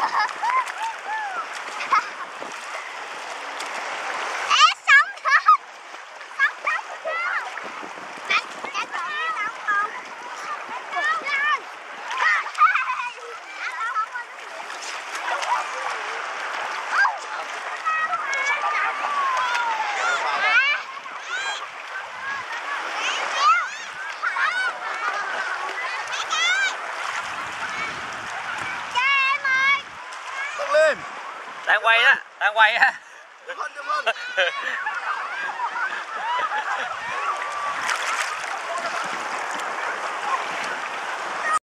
Ha ha ha! Đang quay đó đang quay á